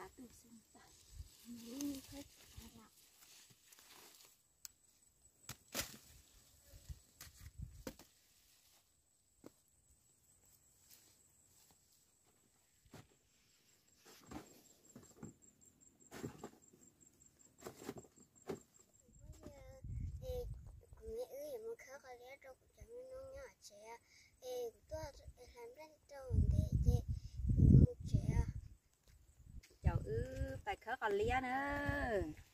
thả từ sinh. Tại như thế là mẹ ơi một khá có lẽ đâu cũng chẳng nó nhỏ trẻ ê tôi làm lên đâu để để một trẻ chào ư tại khớ còn lia nữa ở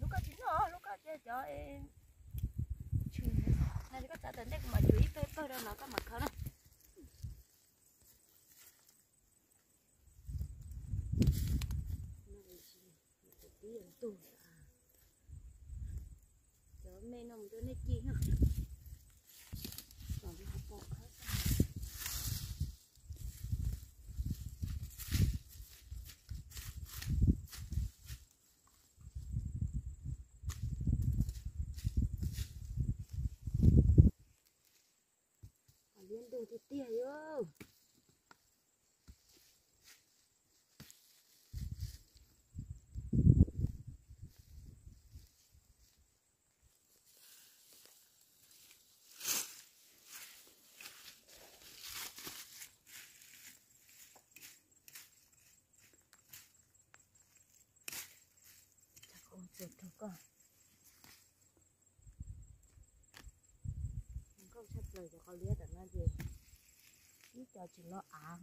lúc đó chín rồi lúc đó chơi cho em chửi này có trả tiền đây mà chửi phê phê đâu nó có mặt không tiền tù à chớ mê nồng cho nó chi hả còn đi học bộ hết cái tia đồ thì vô chắc chuột thôi con không lời cho con biết là nó gì ít cho chỉ lo ám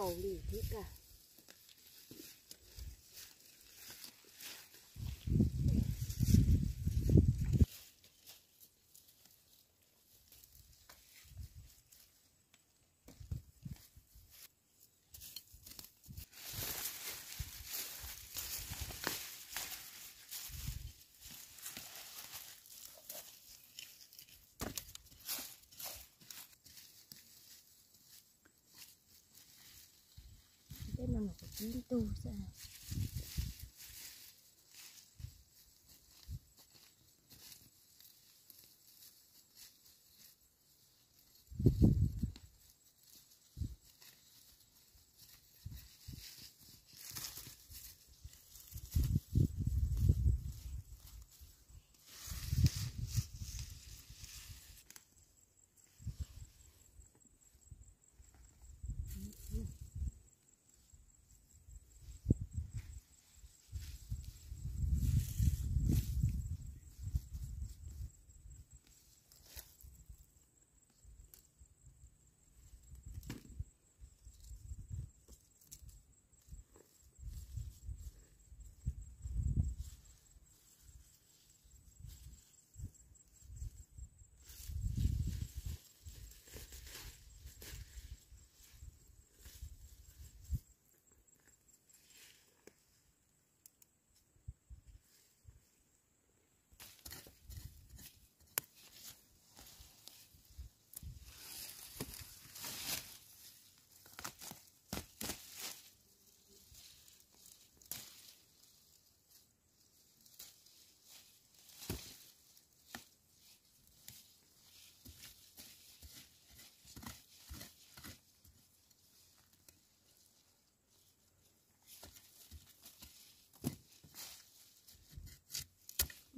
暴力低干 cái mà một cái chín tu sao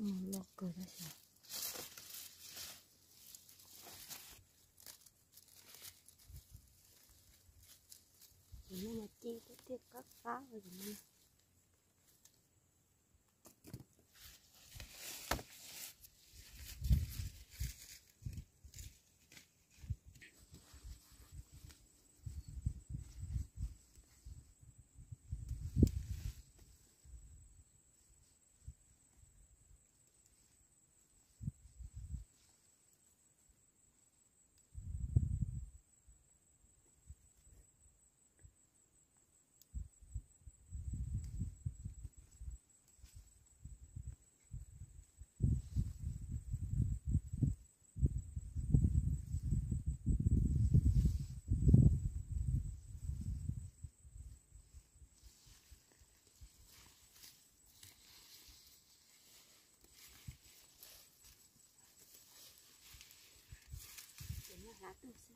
음, 넣고 다시. 이놈의 띠, 띠, 깍깍, 이놈 sinh tẩy như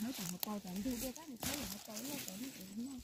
nó chẳng một câu chẳng đưa đưa các thì thấy là nó tối là tối nó cũng nhau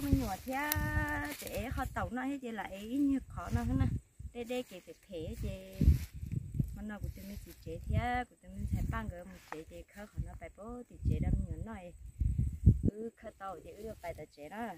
mình nhỏ theo để họ tàu nó hết chị lại như khó nó hết nè đây đây kể về thế chị mà nó cũng tụi mình chỉ chế theo cũng tụi mình sẽ bằng cái một chế chế khó khó nó phải bố, thì chế đâm nhớ này. Ừ khó tàu thì ừ phải tập chế đó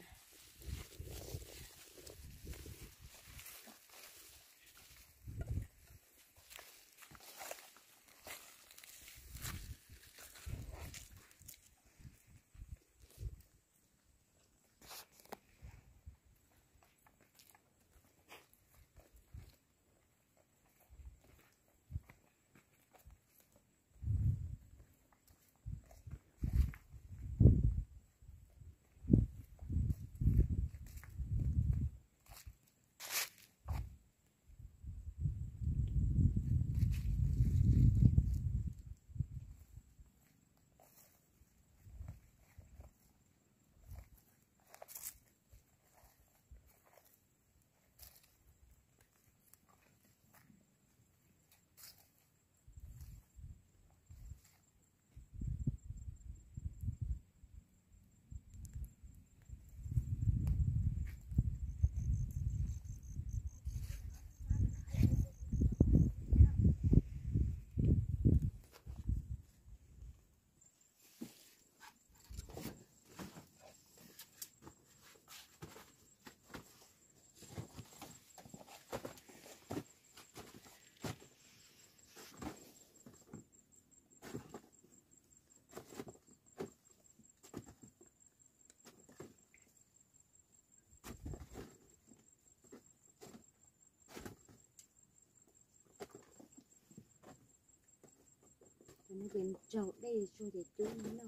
nó đến trâu đây cho để chú nó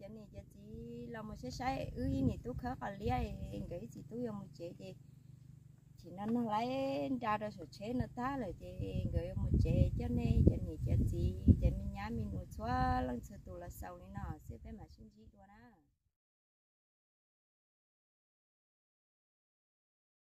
hả này nên cho nên chị làm một cái sai ư này tôi khó còn lia cái gì tôi dùng một chế gì chỉ nó nó lấy ra ra số chế nó ta là chị người một chế. Cho nên cho này cho chị cho mình nhà mình một xóa lần sửa tù là sau này nó sẽ phải mà sinh gì đó.